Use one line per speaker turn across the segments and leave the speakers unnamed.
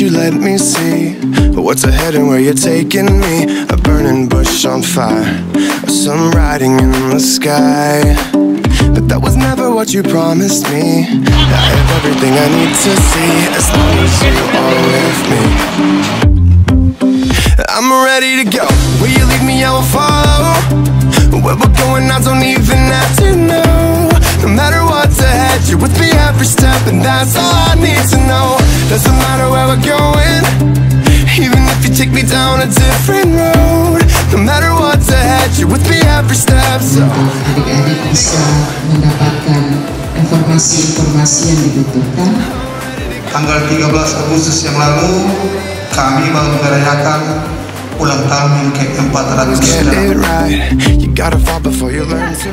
you let me see What's ahead and where you're taking me. A burning bush on fire Or some riding in the sky. But that was never what you promised me. I have everything I need to see As long as you are with me. I'm ready to go. Where you lead me? I will follow. Where we're going I don't even have to know. No matter what's ahead You're with me every step And that's all I need to know. Doesn't matter where we're going Even if you take me down a different road. No matter what's ahead You're with me every step So.
Adik-adik bisa mendapatkan informasi-informasi yang dibutuhkan.
Tanggal 13 Agustus yang lalu kami baru merayakan ulang tahun yang ke-400
get it right. You gotta fall before you learn to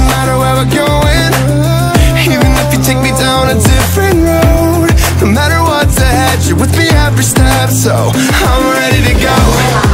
Doesn't matter where we're going, even if you take me down a different road. No matter what's ahead, you're with me every step, so I'm ready to go.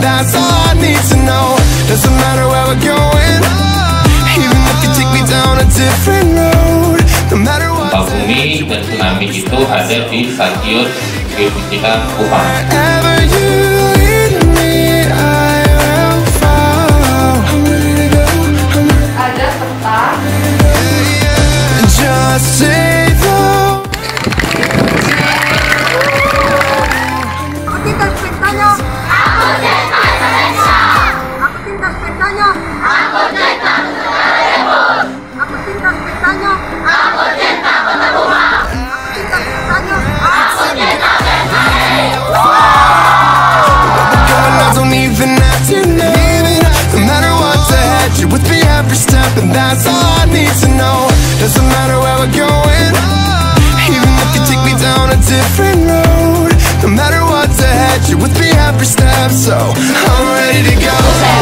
That's all I need to know. Doesn't matter where we're going, even if you take me down a different road. No matter
gempa
what's
bumi dan tsunami itu ada di stasiun geofisika Kupang.
Wherever you lead that's all I need to know. Doesn't matter where we're going, even if you take me down a different road. No matter what's ahead, you're with me every step, so I'm ready to go.